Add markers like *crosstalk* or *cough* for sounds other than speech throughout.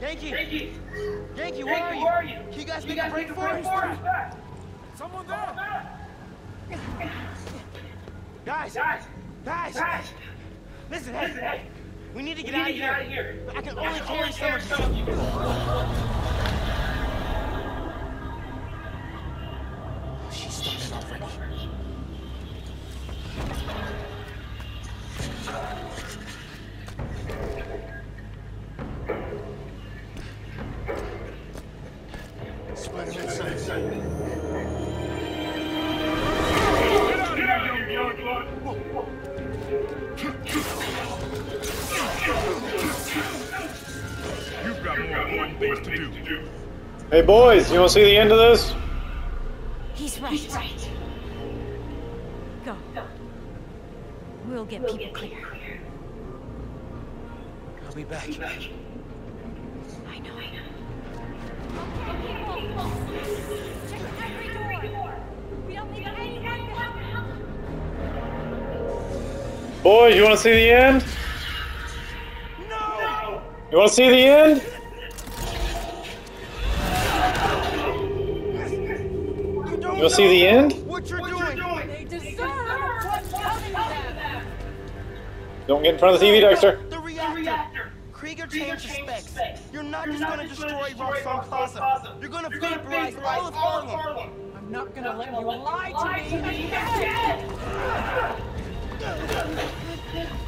Ganke! Ganke! Ganke, where are you? where are you? Can you guys You make guys a break make a for us? us! Someone there! Guys! Guys! Guys! Guys! Listen, Listen, hey! hey! We need to We get need out to of get out of here. here. I can I only can carry only so carry much. some of you. Boys, you want to see the end of this? He's right. right Go. Go. We'll get people clear. I'll be back. I know, I know. Check every door. We don't need anyone to help. Boys, you want to see the end? No! You want to see the end? You don't You want to see the end? what you're doing. They deserve what's coming to them. Don't get in front of the TV, Dexter. The The reactor. reactor! Krieger Krieger changed changed specs. specs. You're not You're just gonna destroy destroy Roxxon Roxxon Plaza. Plaza. You're gonna You're gonna vaporize vaporize all of all of Harlem. Harlem. I'm not gonna Not let gonna you lie lie to me *laughs*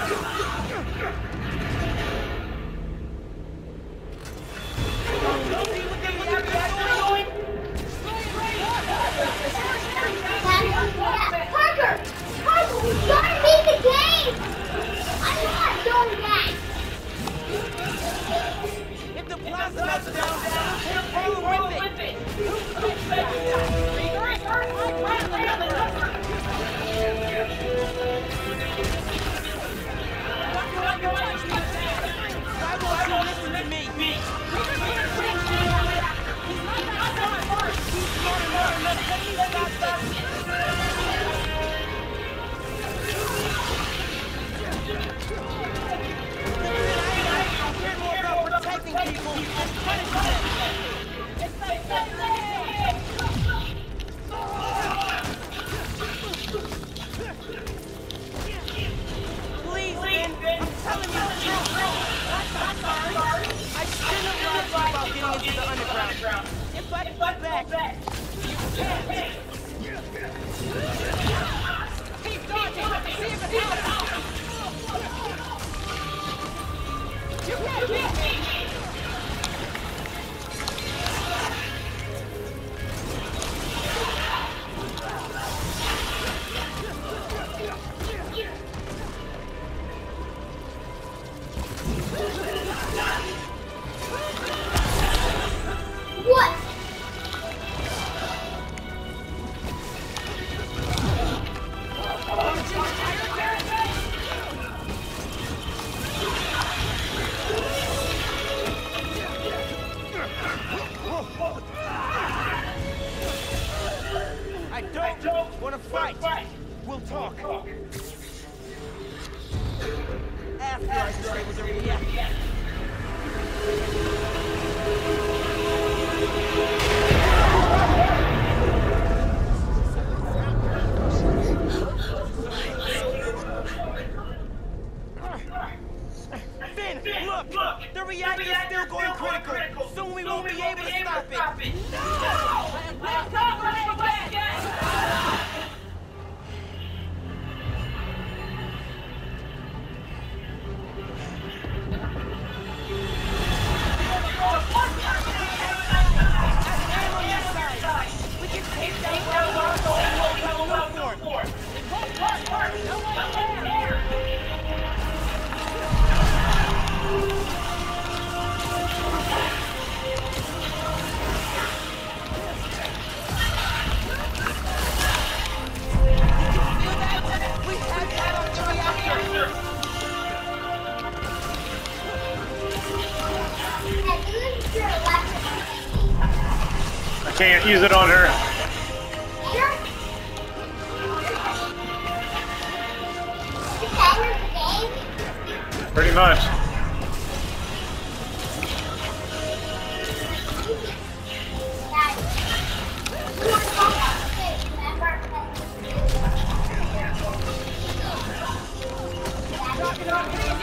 Yeah. *laughs* Get off, get off, get off.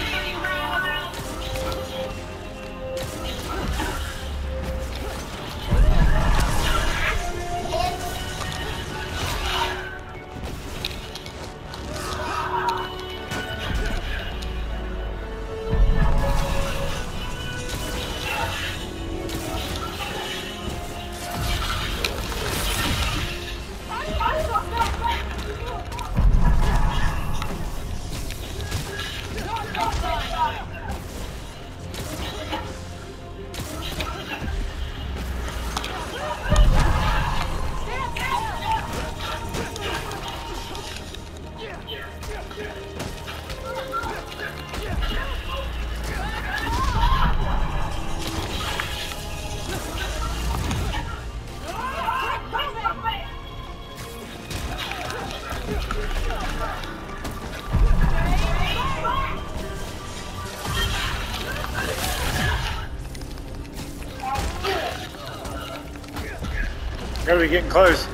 Getting close.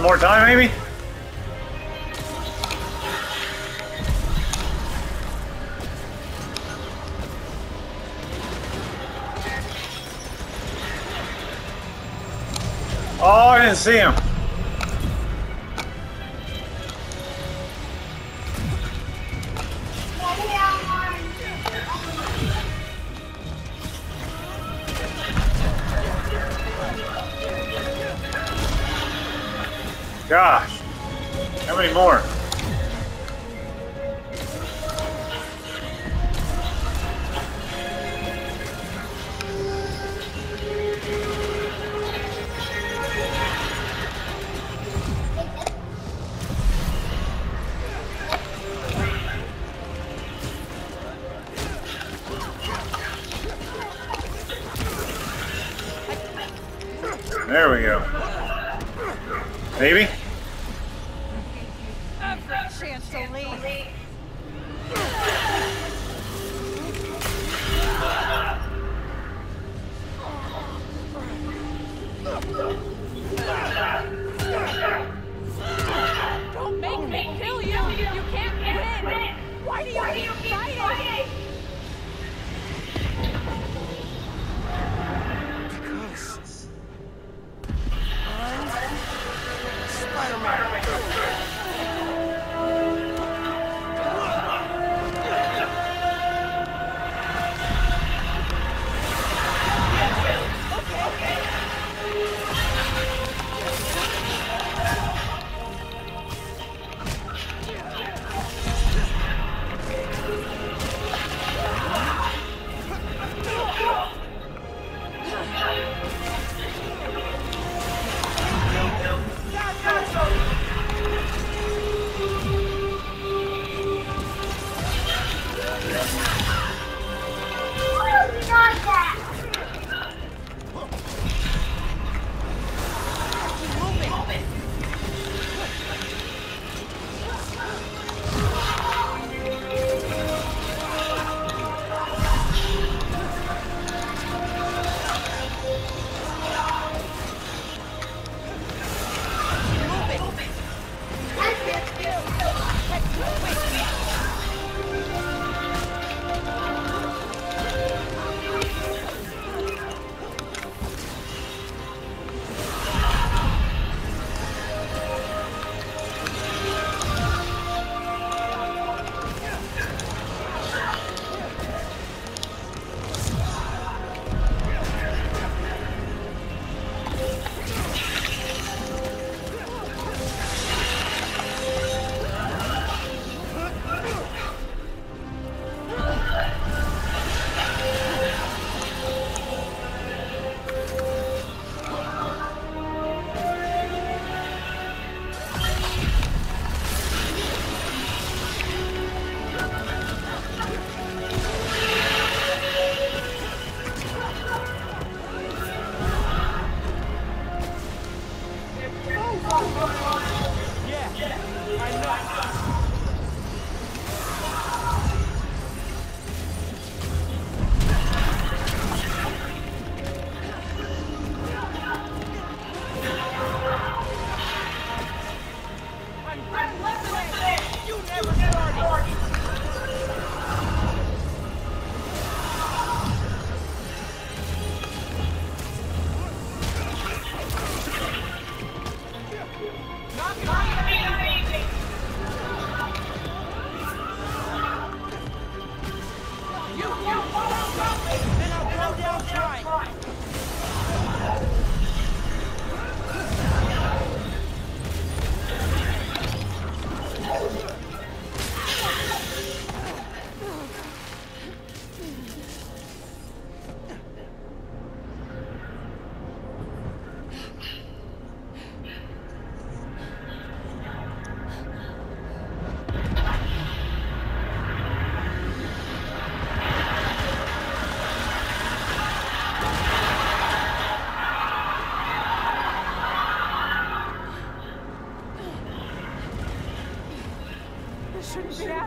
One more time, maybe? Oh, I didn't see him. Gosh, how many more?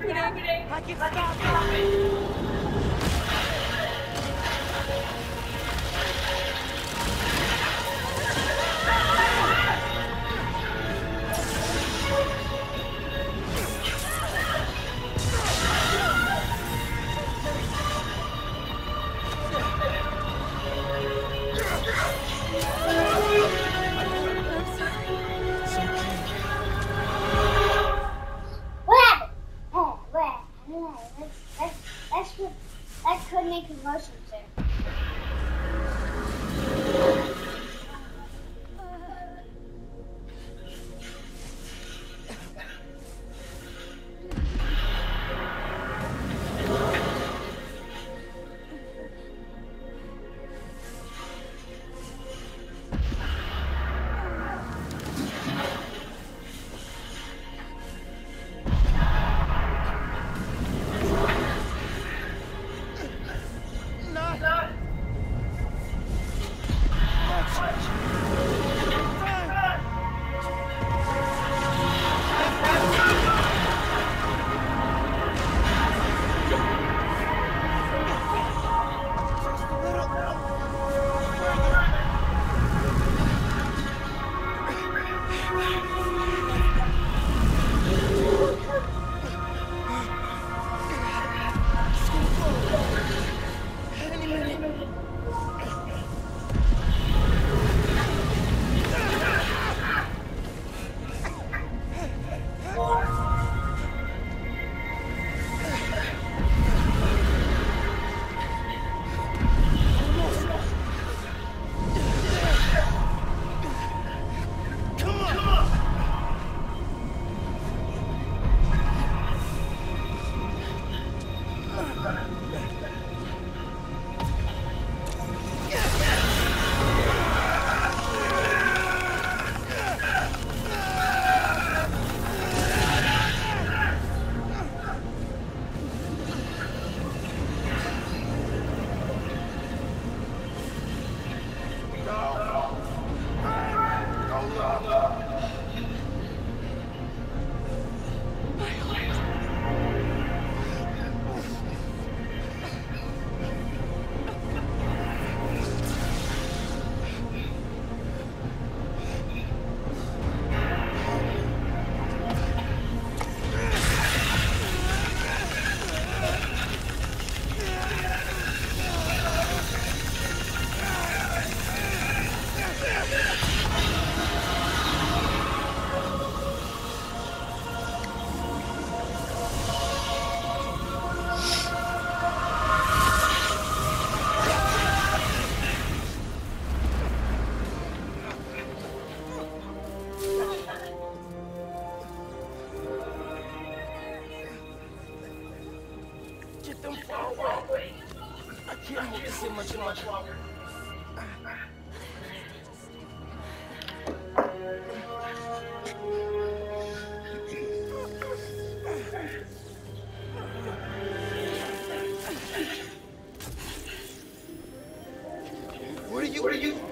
I can stop it. can't hold this in much longer. What are you? What are you?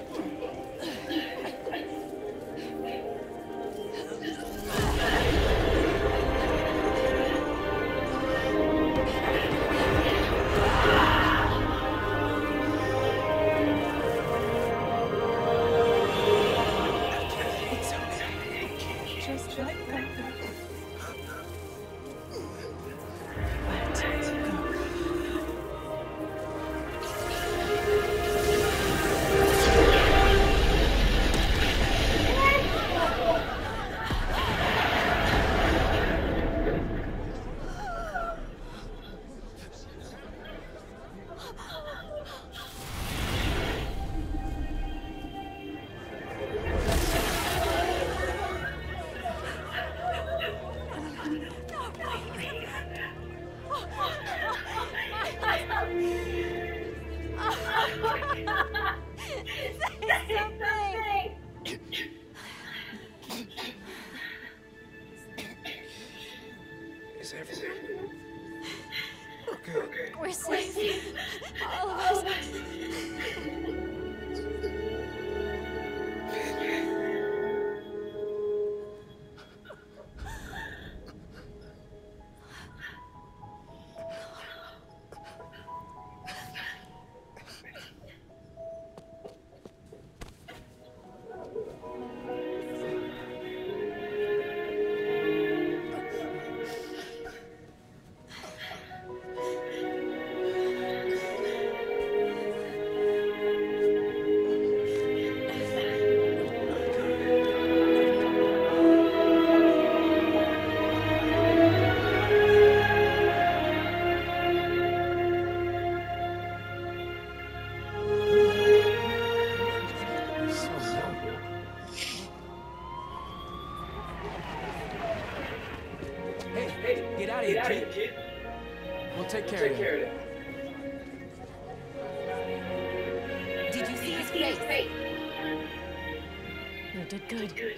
Good.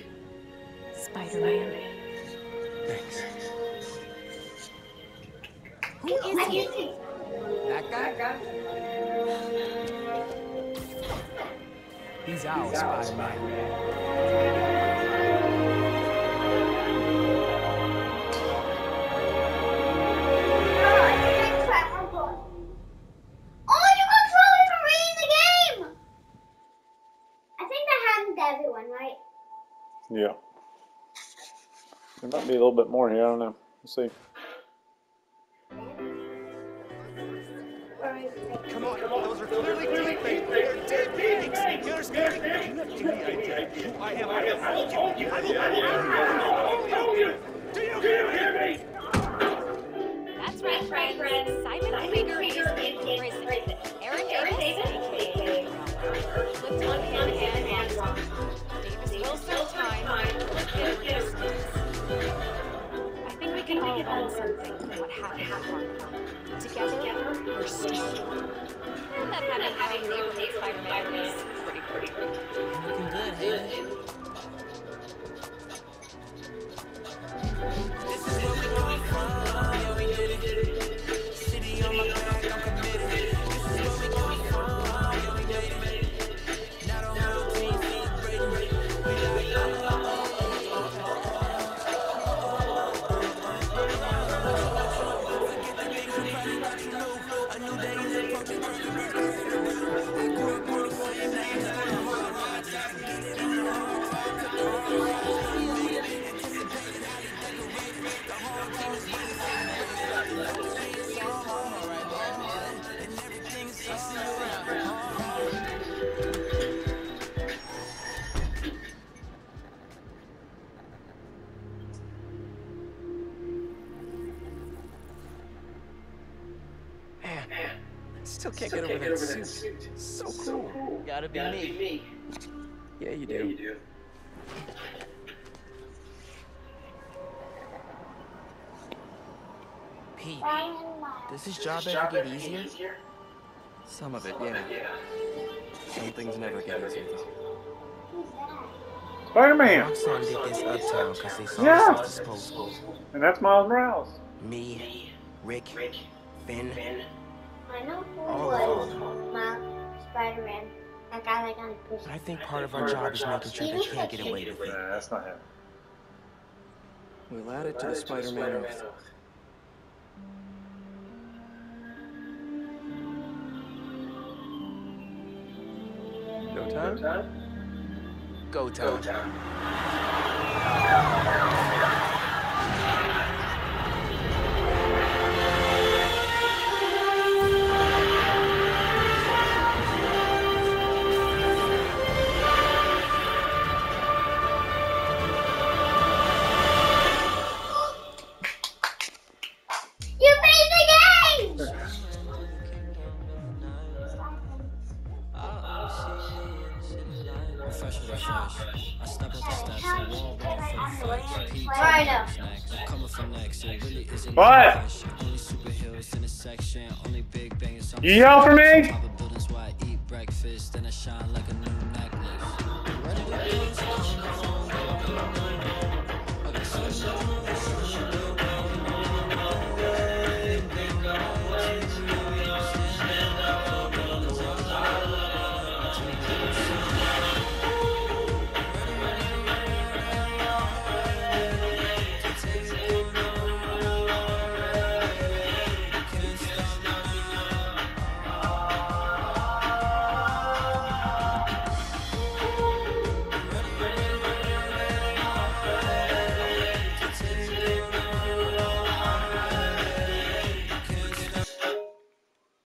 Spider-Man. Thanks. Who is he? That guy? He's our Spider-Man. A little bit more here. I don't know. Let's see. Come on, those are clearly deepfakes. They're deep fakes. You're I am? I you. I will can't get over that suit. So cool. Gotta be me. Yeah, you do. Pete, does this job ever get easier? Some of it, yeah. Some things never get easier though. Spider-Man! Roxxon did this uptown because they saw Yeah. us disposable. And that's Miles Morales. Me, Rick, Phin. I Spider-Man. That guy like on the. But I think part of our job is making sure they can't get away with it. Nah, that's not him. We'll add it to the Spider-Man oath. Go time? Go time. You What? You yell for me? breakfast and I shine like a new necklace.